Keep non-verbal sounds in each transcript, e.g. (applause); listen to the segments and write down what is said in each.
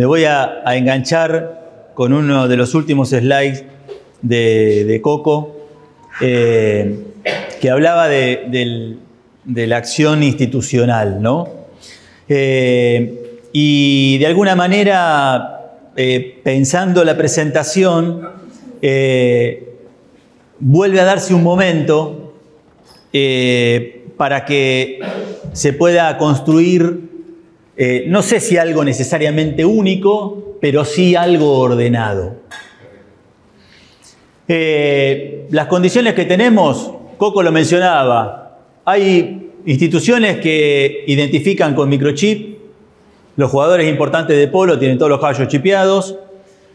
Me voy a, enganchar con uno de los últimos slides de, Coco, eh, que hablaba de, la acción institucional, ¿no? Eh, y de alguna manera, eh, pensando la presentación, vuelve a darse un momento para que se pueda construir, eh, no sé si algo necesariamente único, pero sí algo ordenado. Eh, las condiciones que tenemos, Coco lo mencionaba, hay instituciones que identifican con microchip, los jugadores importantes de polo tienen todos los caballos chipeados,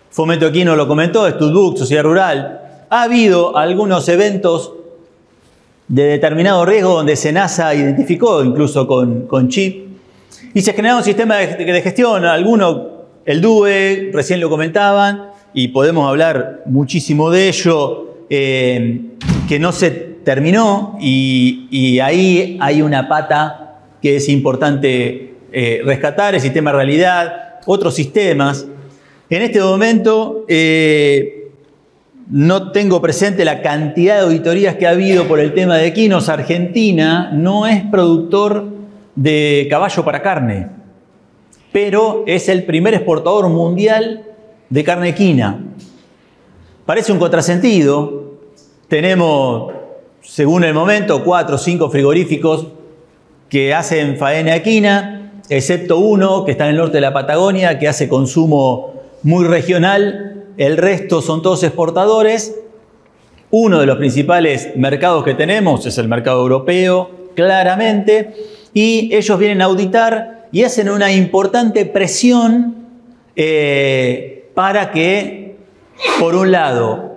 Fomento Equino lo comentó, Studbook, Sociedad Rural. Ha habido algunos eventos de determinado riesgo donde Senasa identificó incluso con, con chip y se generaron sistemas de, de gestión, alguno, el DUE, recién lo comentaban, y podemos hablar muchísimo de ello, eh, que no se terminó y, ahí hay una pata que es importante eh, rescatar, el sistema realidad, otros sistemas. En este momento eh, no tengo presente la cantidad de auditorías que ha habido por el tema de equinos. Argentina no es productor de caballo para carne, pero es el primer exportador mundial de carne equina. Parece un contrasentido. Tenemos, según el momento, cuatro o cinco frigoríficos que hacen faena equina, excepto uno que está en el norte de la Patagonia, que hace consumo muy regional. El resto son todos exportadores. Uno de los principales mercados que tenemos es el mercado europeo, claramente, y ellos vienen a auditar y hacen una importante presión eh, para que, por un lado,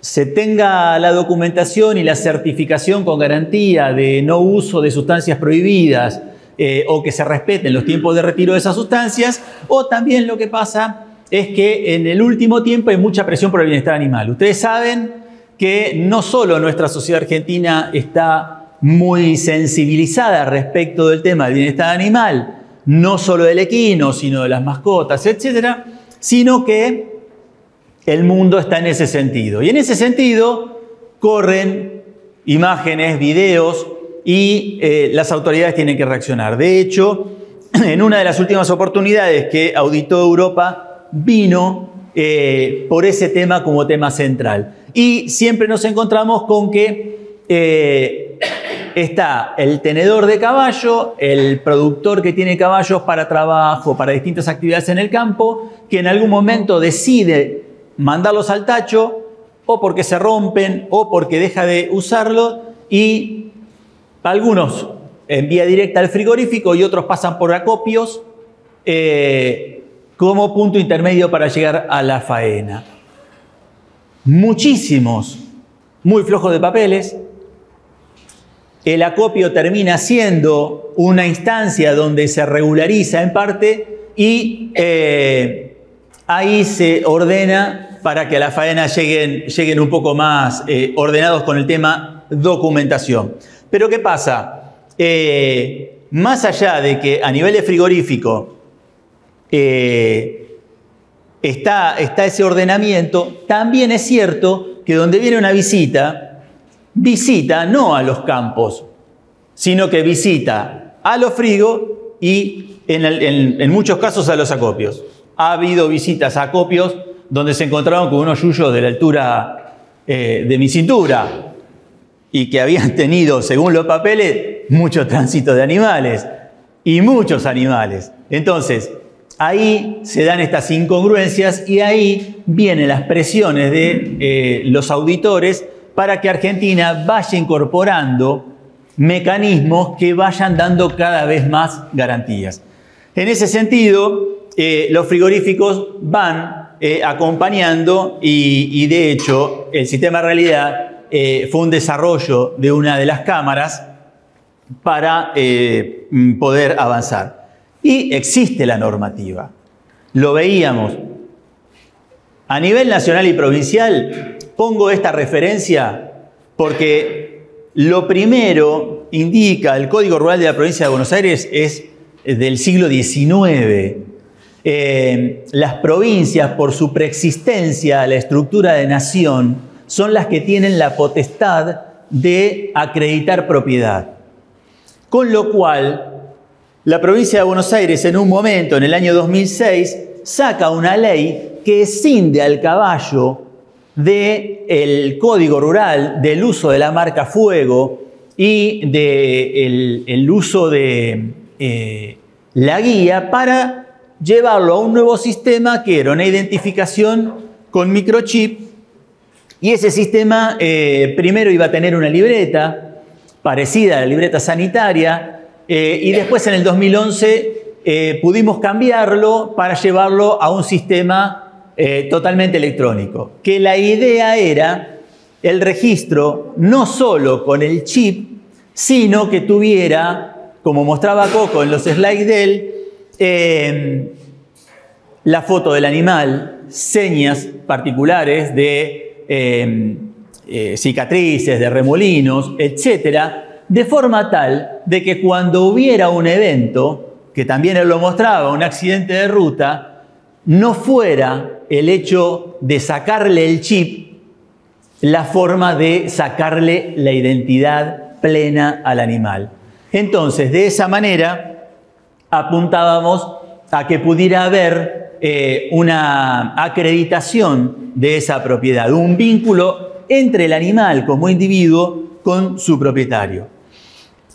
se tenga la documentación y la certificación con garantía de no uso de sustancias prohibidas eh, o que se respeten los tiempos de retiro de esas sustancias, o también lo que pasa es que en el último tiempo hay mucha presión por el bienestar animal. Ustedes saben que no solo nuestra sociedad argentina está muy sensibilizada respecto del tema del bienestar animal, no solo del equino, sino de las mascotas, etcétera, sino que el mundo está en ese sentido. Y en ese sentido corren imágenes, videos y eh, las autoridades tienen que reaccionar. De hecho, (clears throat) en una de las últimas oportunidades que auditó Europa, vino eh, por ese tema como tema central. Y siempre nos encontramos con que eh, está el tenedor de caballo, el productor que tiene caballos para trabajo, para distintas actividades en el campo, que en algún momento decide mandarlos al tacho, o porque se rompen, o porque deja de usarlo, y algunos en vía directa al frigorífico y otros pasan por acopios eh, como punto intermedio para llegar a la faena. Muchísimos, muy flojos de papeles. El acopio termina siendo una instancia donde se regulariza en parte y eh, ahí se ordena para que a la faena lleguen, lleguen un poco más eh, ordenados con el tema documentación. Pero ¿qué pasa? Eh, más allá de que a nivel de frigorífico está, está ese ordenamiento, también es cierto que donde viene una visita, visita no a los campos, sino que visita a los frigos y en, muchos casos a los acopios. Ha habido visitas a acopios donde se encontraron con unos yuyos de la altura eh, de mi cintura y que habían (laughs) tenido, según los papeles, mucho tránsito de animales y muchos animales. Entonces, ahí se dan estas incongruencias y ahí vienen las presiones de eh, los auditores para que Argentina vaya incorporando mecanismos que vayan dando cada vez más garantías. En ese sentido, eh, los frigoríficos van eh, acompañando y, de hecho el sistema de realidad eh, fue un desarrollo de una de las cámaras para mm, poder avanzar. Y existe la normativa. Lo veíamos. A nivel nacional y provincial, pongo esta referencia porque lo primero indica el Código Rural de la provincia de Buenos Aires es del siglo XIX. eh, las provincias, por su preexistencia a la estructura de nación, son las que tienen la potestad de acreditar propiedad. Con lo cual, la provincia de Buenos Aires en un momento, en el año 2006, saca una ley que escinde al caballo del código rural, del uso de la marca fuego y del el uso de eh, la guía para llevarlo a un nuevo sistema que era una identificación con microchip. Y ese sistema eh, primero iba a tener una libreta parecida a la libreta sanitaria eh, y después en el 2011 eh, pudimos cambiarlo para llevarlo a un sistema totalmente electrónico. Que la idea era el registro no solo con el chip, sino que tuviera, como mostraba Coco en los slides de él, Em, la foto del animal, señas particulares de eh, cicatrices, de remolinos, etcétera, de forma tal de que cuando hubiera un evento, que también él lo mostraba, un accidente de ruta, no fuera el hecho de sacarle el chip la forma de sacarle la identidad plena al animal. Entonces, de esa manera, apuntábamos a que pudiera haber eh, una acreditación de esa propiedad, un vínculo entre el animal como individuo con su propietario.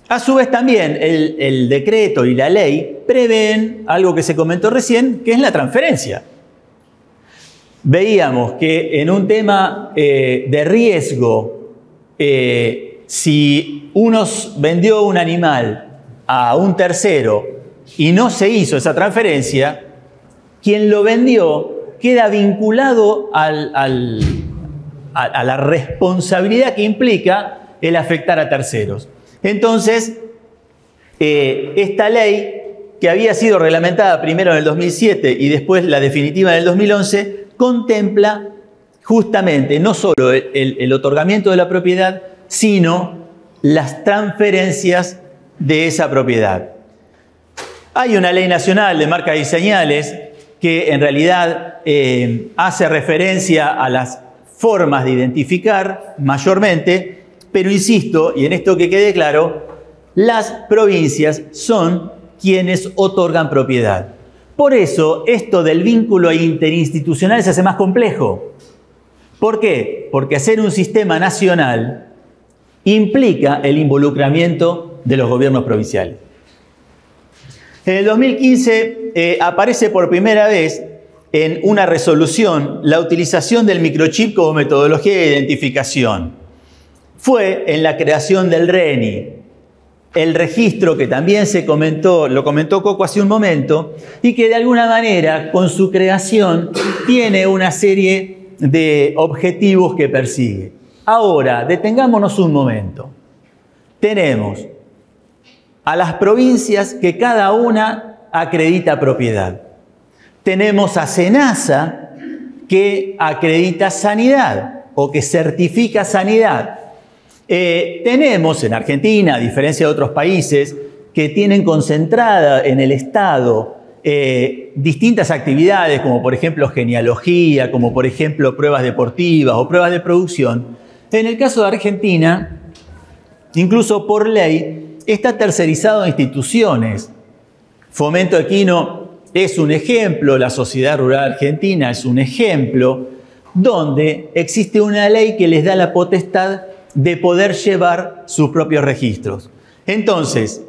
A su vez también el, decreto y la ley prevén algo que se comentó recién, que es la transferencia. Veíamos que en un tema eh, de riesgo, eh, si uno vendió un animal a un tercero y no se hizo esa transferencia, quien lo vendió queda vinculado a, la responsabilidad que implica el afectar a terceros. Entonces, eh, esta ley, que había sido reglamentada primero en el 2007 y después la definitiva en el 2011, contempla justamente no solo el otorgamiento de la propiedad, sino las transferencias de esa propiedad. Hay una ley nacional de marcas y señales que en realidad eh, hace referencia a las formas de identificar mayormente, pero insisto, y en esto que quede claro, las provincias son quienes otorgan propiedad. Por eso esto del vínculo interinstitucional se hace más complejo. ¿Por qué? Porque hacer un sistema nacional implica el involucramiento de los gobiernos provinciales. En el 2015 eh, aparece por primera vez en una resolución la utilización del microchip como metodología de identificación. Fue en la creación del RENI, el registro que también se comentó, lo comentó Coco hace un momento, y que de alguna manera con su creación tiene una serie de objetivos que persigue. Ahora, detengámonos un momento. Tenemos a las provincias que cada una acredita propiedad. Tenemos a Senasa que acredita sanidad o que certifica sanidad. Eh, tenemos en Argentina, a diferencia de otros países, que tienen concentrada en el Estado eh, distintas actividades, como por ejemplo genealogía, como por ejemplo pruebas deportivas o pruebas de producción. En el caso de Argentina, incluso por ley, está tercerizado a instituciones. Fomento Equino es un ejemplo, la Sociedad Rural Argentina es un ejemplo, donde existe una ley que les da la potestad de poder llevar sus propios registros. Entonces,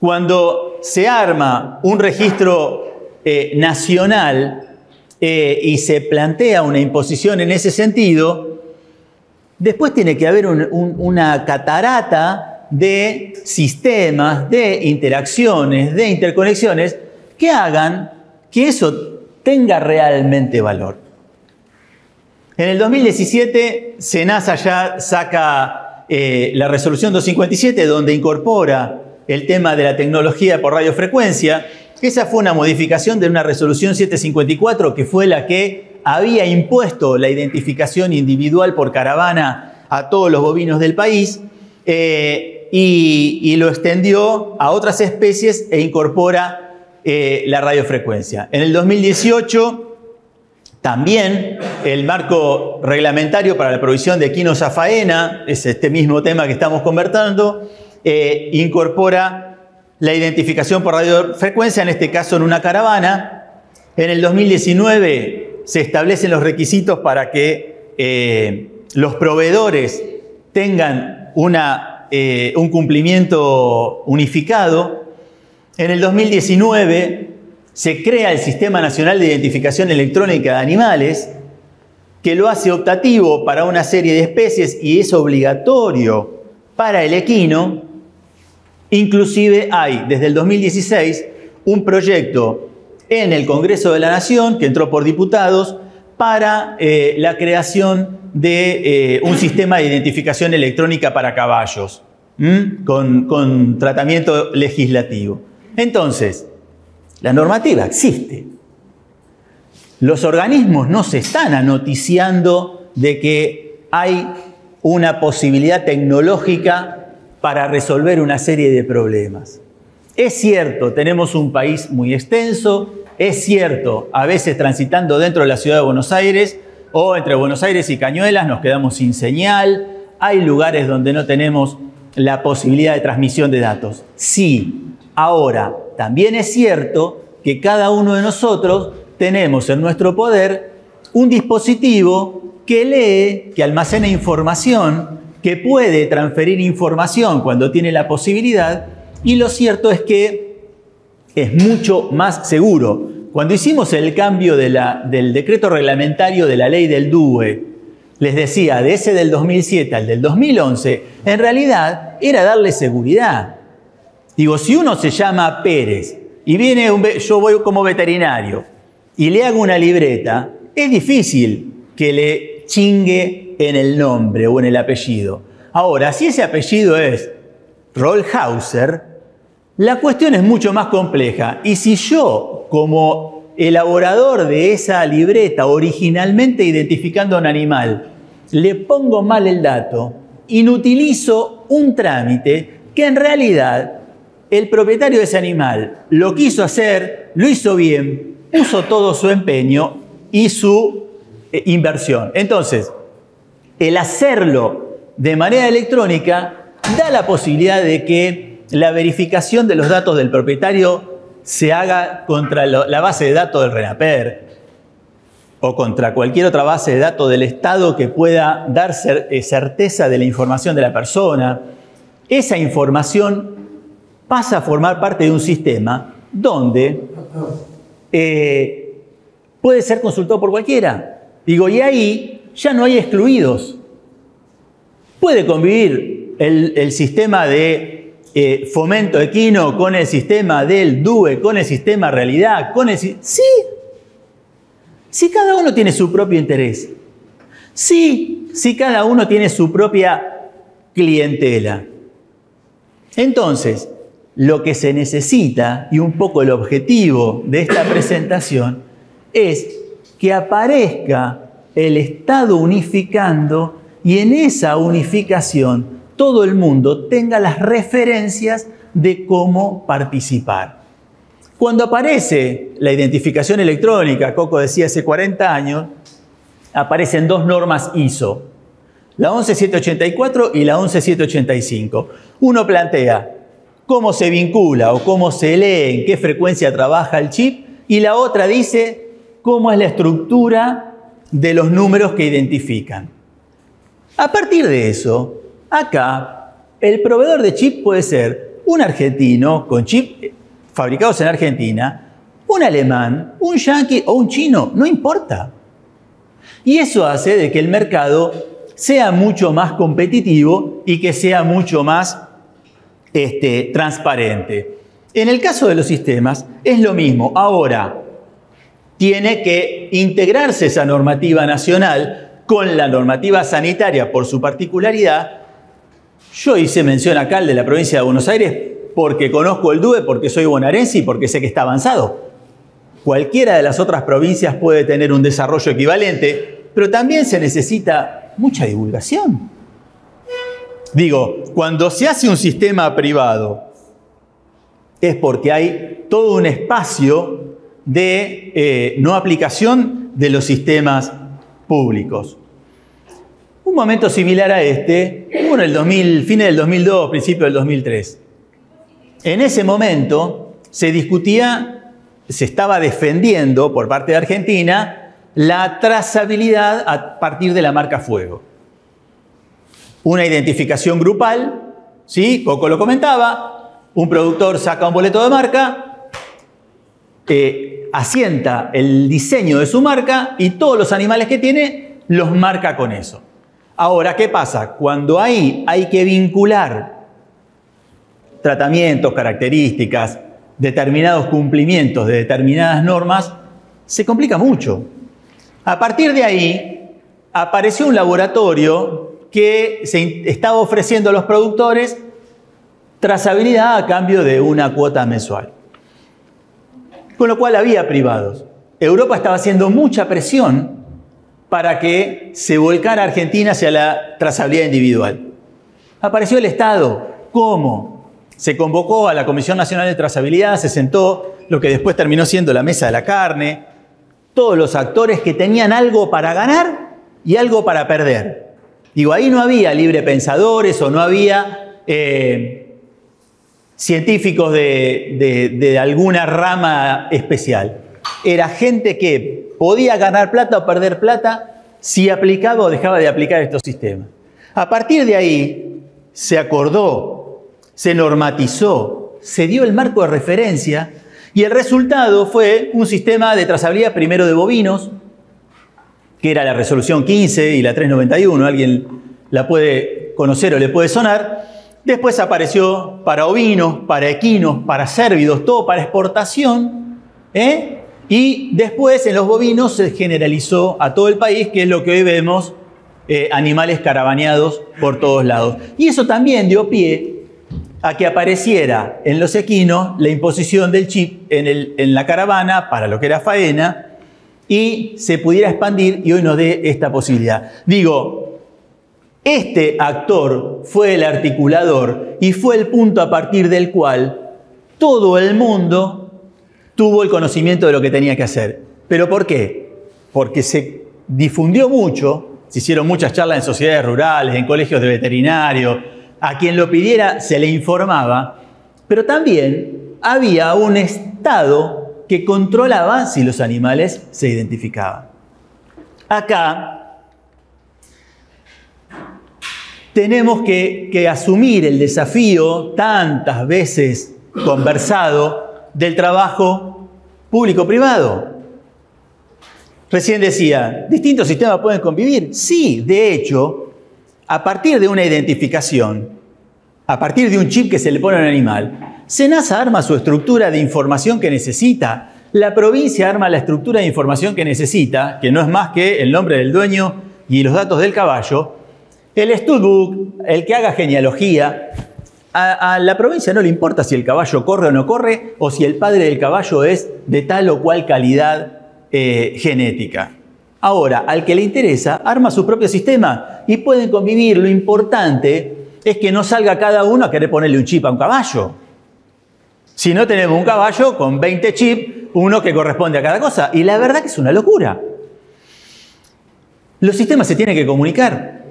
cuando se arma un registro eh, nacional eh, y se plantea una imposición en ese sentido, después tiene que haber una catarata de sistemas, de interacciones, de interconexiones que hagan que eso tenga realmente valor. En el 2017, SENASA ya saca eh, la resolución 257, donde incorpora el tema de la tecnología por radiofrecuencia. Esa fue una modificación de una resolución 754, que fue la que había impuesto la identificación individual por caravana a todos los bovinos del país. Eh, y, lo extendió a otras especies e incorpora eh, la radiofrecuencia. En el 2018, también el marco reglamentario para la provisión de equinos a faena, es este mismo tema que estamos conversando, eh, incorpora la identificación por radiofrecuencia, en este caso en una caravana. En el 2019 se establecen los requisitos para que eh, los proveedores tengan una, un cumplimiento unificado en el 2019 se crea el Sistema Nacional de Identificación Electrónica de Animales, que lo hace optativo para una serie de especies y es obligatorio para el equino. Inclusive hay desde el 2016 un proyecto en el Congreso de la Nación que entró por diputados para eh, la creación de eh, un sistema de identificación electrónica para caballos con tratamiento legislativo. Entonces, la normativa existe. Los organismos no se están anoticiando de que hay una posibilidad tecnológica para resolver una serie de problemas. Es cierto, tenemos un país muy extenso, es cierto, a veces transitando dentro de la ciudad de Buenos Aires o entre Buenos Aires y Cañuelas nos quedamos sin señal, hay lugares donde no tenemos la posibilidad de transmisión de datos. Sí, Ahora, también es cierto que cada uno de nosotros tenemos en nuestro poder un dispositivo que lee, que almacena información, que puede transferir información cuando tiene la posibilidad, y lo cierto es que es mucho más seguro. Cuando hicimos el cambio del decreto reglamentario de la ley del DUE, les decía, de ese del 2007 al del 2011, en realidad era darle seguridad. Digo, si uno se llama Pérez y viene, un, yo voy como veterinario y le hago una libreta, es difícil que le chingue en el nombre o en el apellido. Ahora, si ese apellido es Rollhauser, la cuestión es mucho más compleja. Y si yo, como elaborador de esa libreta, originalmente identificando a un animal, le pongo mal el dato, inutilizo un trámite que en realidad el propietario de ese animal lo quiso hacer, lo hizo bien, puso todo su empeño y su eh, inversión. Entonces, el hacerlo de manera electrónica da la posibilidad de que la verificación de los datos del propietario se haga contra la base de datos del RENAPER o contra cualquier otra base de datos del Estado que pueda dar eh, certeza de la información de la persona. Esa información pasa a formar parte de un sistema donde eh, puede ser consultado por cualquiera. Digo, y ahí ya no hay excluidos. Puede convivir el, sistema de eh, fomento equino con el sistema del DUE, con el sistema realidad, con el... Sí, si cada uno tiene su propio interés. Sí, si cada uno tiene su propia clientela. Entonces, lo que se necesita y un poco el objetivo de esta presentación es que aparezca el Estado unificando y en esa unificación todo el mundo tenga las referencias de cómo participar. Cuando aparece la identificación electrónica, Coco decía hace 40 años, aparecen dos normas ISO, la 11784 y la 11785. Uno plantea cómo se vincula o cómo se lee, en qué frecuencia trabaja el chip, y la otra dice cómo es la estructura de los números que identifican. A partir de eso, acá, el proveedor de chip puede ser un argentino con chip fabricados en Argentina, un alemán, un yanqui o un chino, no importa. Y eso hace de que el mercado sea mucho más competitivo y que sea mucho más este, transparente. En el caso de los sistemas es lo mismo. Ahora, tiene que integrarse esa normativa nacional con la normativa sanitaria por su particularidad. Yo hice mención acá al de la provincia de Buenos Aires porque conozco el DUE, porque soy bonaerense y porque sé que está avanzado. Cualquiera de las otras provincias puede tener un desarrollo equivalente, pero también se necesita mucha divulgación. Digo, cuando se hace un sistema privado, es porque hay todo un espacio de eh, no aplicación de los sistemas públicos. Un momento similar a este hubo el 2000, fines del 2002, principio del 2003. En ese momento se discutía, se estaba defendiendo por parte de Argentina la trazabilidad a partir de la marca fuego. Una identificación grupal, ¿sí? Coco lo comentaba, un productor saca un boleto de marca, eh, asienta el diseño de su marca y todos los animales que tiene los marca con eso. Ahora, ¿qué pasa? Cuando ahí hay que vincular tratamientos, características, determinados cumplimientos de determinadas normas, se complica mucho. A partir de ahí, apareció un laboratorio que se estaba ofreciendo a los productores trazabilidad a cambio de una cuota mensual. Con lo cual había privados. Europa estaba haciendo mucha presión para que se volcara Argentina hacia la trazabilidad individual. Apareció el Estado. ¿Cómo? Se convocó a la Comisión Nacional de Trazabilidad, se sentó lo que después terminó siendo la mesa de la carne, todos los actores que tenían algo para ganar y algo para perder. Digo, ahí no había libre pensadores o no había eh, científicos de, de alguna rama especial. Era gente que podía ganar plata o perder plata si aplicaba o dejaba de aplicar estos sistemas. A partir de ahí se acordó, se normatizó, se dio el marco de referencia y el resultado fue un sistema de trazabilidad primero de bovinos, que era la resolución 15 y la 391, alguien la puede conocer o le puede sonar. Después apareció para ovinos, para equinos, para cérvidos, todo para exportación. ¿eh? Y después en los bovinos se generalizó a todo el país, que es lo que hoy vemos, eh, animales caravaneados por todos lados. Y eso también dio pie a que apareciera en los equinos la imposición del chip en, en la caravana para lo que era faena y se pudiera expandir y hoy nos dé esta posibilidad. Digo, este actor fue el articulador y fue el punto a partir del cual todo el mundo tuvo el conocimiento de lo que tenía que hacer. ¿Pero por qué? Porque se difundió mucho, se hicieron muchas charlas en sociedades rurales, en colegios de veterinario, a quien lo pidiera se le informaba, pero también había un Estado que controlaba si los animales se identificaban. Acá tenemos que, asumir el desafío tantas veces conversado del trabajo público-privado. Recién decía, ¿distintos sistemas pueden convivir? Sí, de hecho, a partir de una identificación, a partir de un chip que se le pone a un animal, SENASA arma su estructura de información que necesita, la provincia arma la estructura de información que necesita, que no es más que el nombre del dueño y los datos del caballo, el Studbook, el que haga genealogía, a, la provincia no le importa si el caballo corre o no corre, o si el padre del caballo es de tal o cual calidad eh, genética. Ahora, al que le interesa, arma su propio sistema y pueden convivir. Lo importante es que no salga cada uno a querer ponerle un chip a un caballo. Si no tenemos un caballo con 20 chips, uno que corresponde a cada cosa. Y la verdad que es una locura. Los sistemas se tienen que comunicar.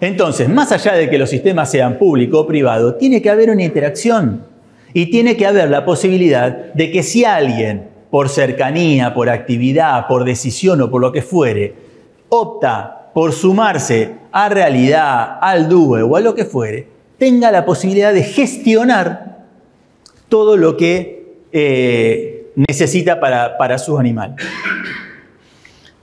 Entonces, más allá de que los sistemas sean público o privado, tiene que haber una interacción y tiene que haber la posibilidad de que si alguien, por cercanía, por actividad, por decisión o por lo que fuere, opta por sumarse a realidad, al DUE o a lo que fuere, tenga la posibilidad de gestionar todo lo que eh, necesita para, para su animal.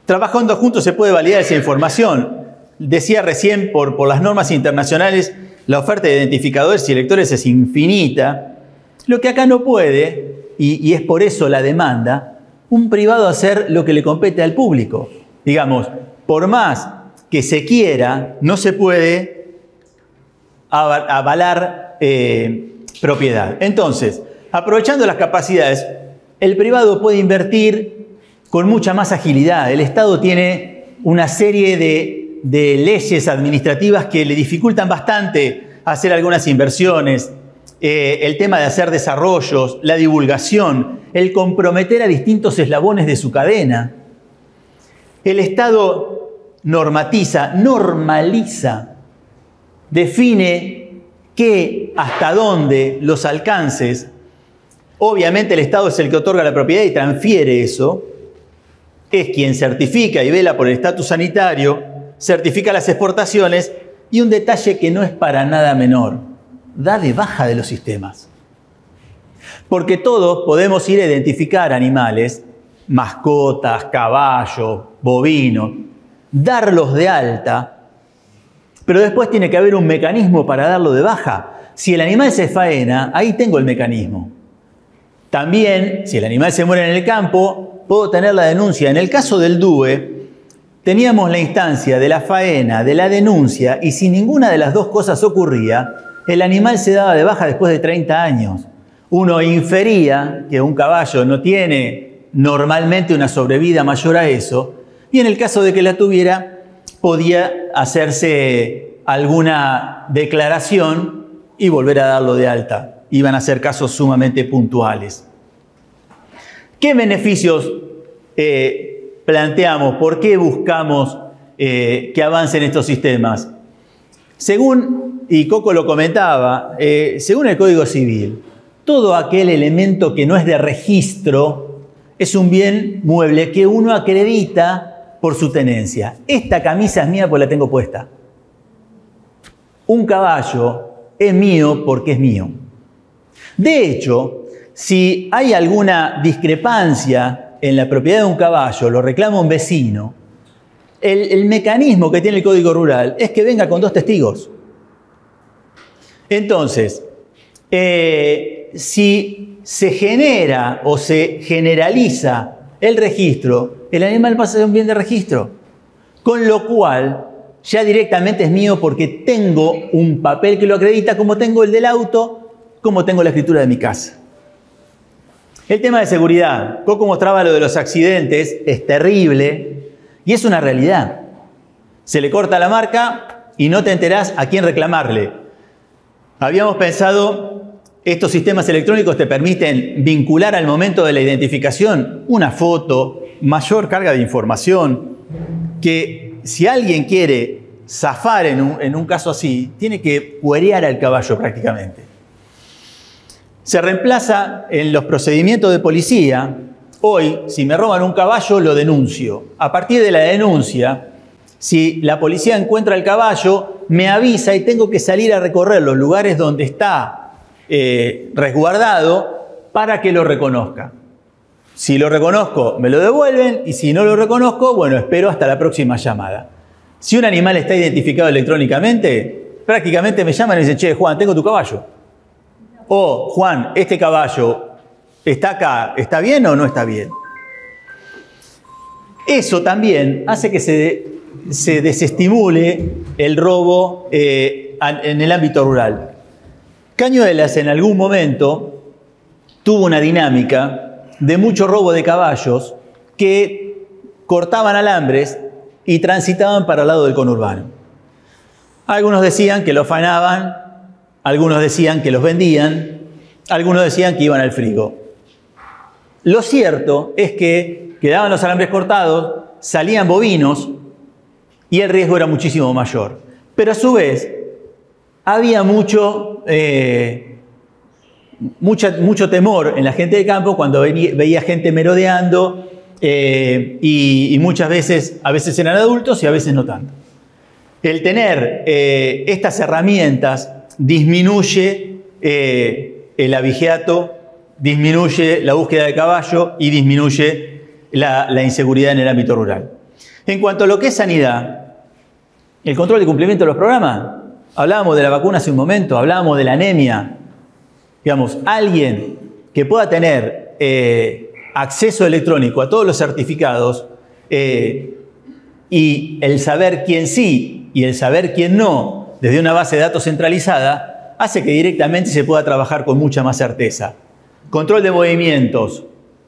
Trabajando juntos se puede validar esa información. Decía recién, por, por las normas internacionales, la oferta de identificadores y lectores es infinita. Lo que acá no puede, y, y, es por eso la demanda, un privado hacer lo que le compete al público. Digamos, por más que se quiera, no se puede avalar eh, propiedad. Entonces, aprovechando las capacidades, el privado puede invertir con mucha más agilidad. El Estado tiene una serie de leyes administrativas que le dificultan bastante hacer algunas inversiones. eh, el tema de hacer desarrollos, la divulgación, el comprometer a distintos eslabones de su cadena. El Estado normatiza, normaliza, define qué, hasta dónde los alcances. Obviamente el Estado es el que otorga la propiedad y transfiere eso. Es quien certifica y vela por el estatus sanitario, certifica las exportaciones y un detalle que no es para nada menor da de baja de los sistemas. Porque todos podemos ir a identificar animales, mascotas, caballos, bovinos, darlos de alta, pero después tiene que haber un mecanismo para darlo de baja. Si el animal se faena, ahí tengo el mecanismo. También, si el animal se muere en el campo, puedo tener la denuncia. En el caso del DUE, teníamos la instancia de la faena, de la denuncia, y si ninguna de las dos cosas ocurría, el animal se daba de baja después de 30 años. Uno infería que un caballo no tiene normalmente una sobrevida mayor a eso, y en el caso de que la tuviera, podía hacerse alguna declaración y volver a darlo de alta. Iban a ser casos sumamente puntuales. ¿Qué beneficios eh, planteamos? ¿Por qué buscamos eh, que avancen estos sistemas? Según y Coco lo comentaba, eh, según el Código Civil, todo aquel elemento que no es de registro es un bien mueble que uno acredita por su tenencia. Esta camisa es mía porque la tengo puesta. Un caballo es mío porque es mío. De hecho, si hay alguna discrepancia en la propiedad de un caballo, lo reclama un vecino, el, mecanismo que tiene el Código Rural es que venga con dos testigos. Entonces, eh, si se genera o se generaliza el registro, el animal pasa ser un bien de registro. Con lo cual, ya directamente es mío porque tengo un papel que lo acredita, como tengo el del auto, como tengo la escritura de mi casa. El tema de seguridad. Coco mostraba lo de los accidentes, es terrible y es una realidad. Se le corta la marca y no te enterás a quién reclamarle. Habíamos pensado, estos sistemas electrónicos te permiten vincular al momento de la identificación una foto, mayor carga de información, que si alguien quiere zafar en un, caso así, tiene que cuerear al caballo prácticamente. Se reemplaza en los procedimientos de policía. Hoy, si me roban un caballo, lo denuncio. A partir de la denuncia, si la policía encuentra el caballo, me avisa y tengo que salir a recorrer los lugares donde está eh, resguardado para que lo reconozca. Si lo reconozco, me lo devuelven y si no lo reconozco, bueno, espero hasta la próxima llamada. Si un animal está identificado electrónicamente, prácticamente me llaman y dicen, che, Juan, tengo tu caballo. O, Juan, este caballo está acá, ¿está bien o no está bien? Eso también hace que se se desestimule el robo eh, en el ámbito rural. Cañuelas en algún momento tuvo una dinámica de mucho robo de caballos que cortaban alambres y transitaban para el lado del conurbano. Algunos decían que los fanaban, algunos decían que los vendían, algunos decían que iban al frigo. Lo cierto es que quedaban los alambres cortados, salían bovinos y el riesgo era muchísimo mayor. Pero a su vez, había mucho, eh, mucho temor en la gente de campo cuando veía gente merodeando eh, y, muchas veces, a veces eran adultos y a veces no tanto. El tener eh, estas herramientas disminuye el abigeato, disminuye la búsqueda de caballo y disminuye la inseguridad en el ámbito rural. En cuanto a lo que es sanidad, el control de cumplimiento de los programas. Hablábamos de la vacuna hace un momento, hablábamos de la anemia. Digamos, alguien que pueda tener eh, acceso electrónico a todos los certificados eh, y el saber quién sí y el saber quién no desde una base de datos centralizada hace que directamente se pueda trabajar con mucha más certeza. Control de movimientos.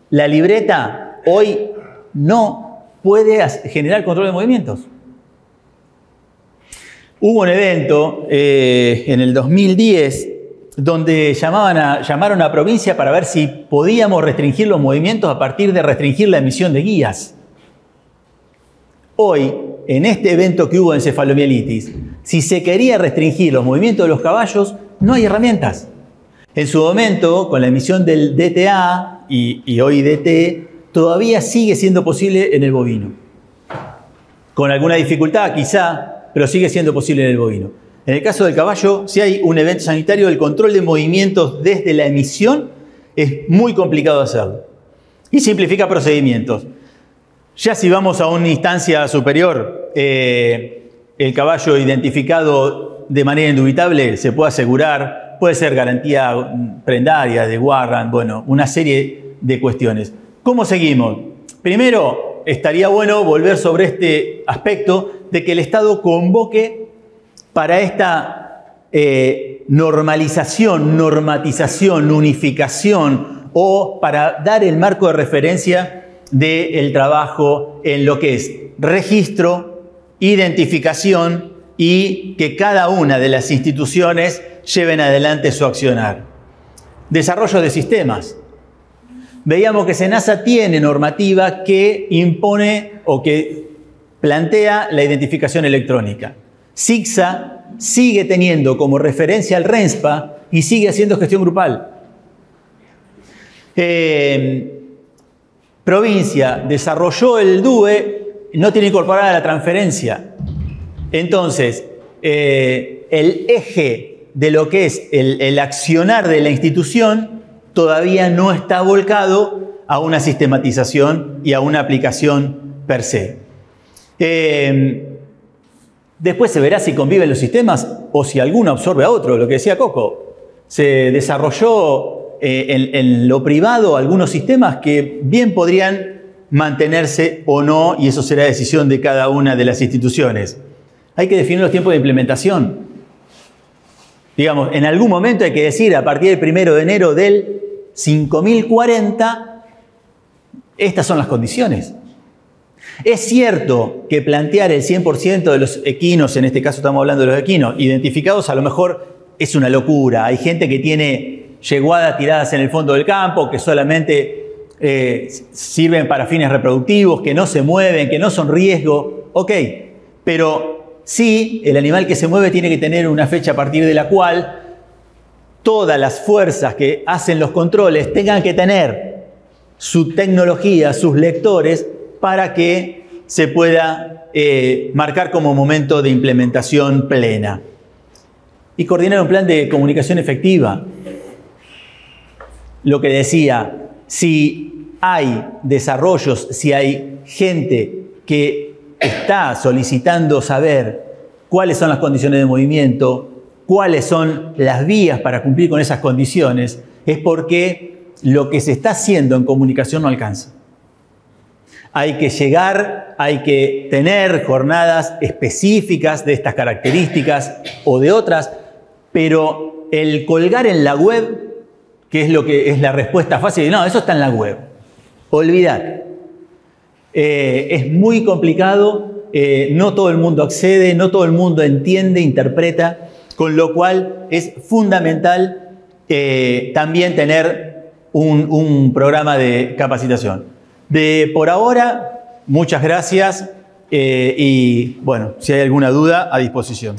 La libreta hoy no puede generar control de movimientos. Hubo un evento eh, en el 2010 donde a, llamaron a provincia para ver si podíamos restringir los movimientos a partir de restringir la emisión de guías. Hoy, en este evento que hubo en cefalomielitis, si se quería restringir los movimientos de los caballos, no hay herramientas. En su momento, con la emisión del DTA y, y hoy DT, todavía sigue siendo posible en el bovino. Con alguna dificultad, quizá, pero sigue siendo posible en el bovino. En el caso del caballo, si hay un evento sanitario, el control de movimientos desde la emisión es muy complicado hacerlo. Y simplifica procedimientos. Ya si vamos a una instancia superior, eh, el caballo identificado de manera indubitable se puede asegurar, puede ser garantía prendaria, de warrant, bueno, una serie de cuestiones. ¿Cómo seguimos? Primero, estaría bueno volver sobre este aspecto de que el Estado convoque para esta eh, normalización, normatización, unificación o para dar el marco de referencia del trabajo en lo que es registro, identificación y que cada una de las instituciones lleven adelante su accionar. Desarrollo de sistemas. Veíamos que SENASA tiene normativa que impone o que plantea la identificación electrónica. SIGSA sigue teniendo como referencia al RENSPA y sigue haciendo gestión grupal. Eh, provincia desarrolló el DUE, no tiene incorporada la transferencia. Entonces, eh, el eje de lo que es el, accionar de la institución todavía no está volcado a una sistematización y a una aplicación per se. Eh, Después se verá si conviven los sistemas o si alguno absorbe a otro, lo que decía Coco. Se desarrolló eh, en, lo privado algunos sistemas que bien podrían mantenerse o no, y eso será decisión de cada una de las instituciones. Hay que definir los tiempos de implementación. Digamos, en algún momento hay que decir, a partir del primero de enero del 5040, estas son las condiciones. Es cierto que plantear el 100% de los equinos, en este caso estamos hablando de los equinos, identificados a lo mejor es una locura. Hay gente que tiene yeguadas tiradas en el fondo del campo, que solamente eh, sirven para fines reproductivos, que no se mueven, que no son riesgo. Ok, pero sí, el animal que se mueve tiene que tener una fecha a partir de la cual todas las fuerzas que hacen los controles tengan que tener su tecnología, sus lectores, para que se pueda eh, marcar como momento de implementación plena. Y coordinar un plan de comunicación efectiva. Lo que decía, si hay desarrollos, si hay gente que está solicitando saber cuáles son las condiciones de movimiento, cuáles son las vías para cumplir con esas condiciones, es porque lo que se está haciendo en comunicación no alcanza hay que llegar, hay que tener jornadas específicas de estas características o de otras, pero el colgar en la web, que es lo que es la respuesta fácil, no, eso está en la web. Olvidar. Eh, es muy complicado, eh, no todo el mundo accede, no todo el mundo entiende, interpreta, con lo cual es fundamental eh, también tener un programa de capacitación. De por ahora, muchas gracias eh, y bueno, si hay alguna duda, a disposición.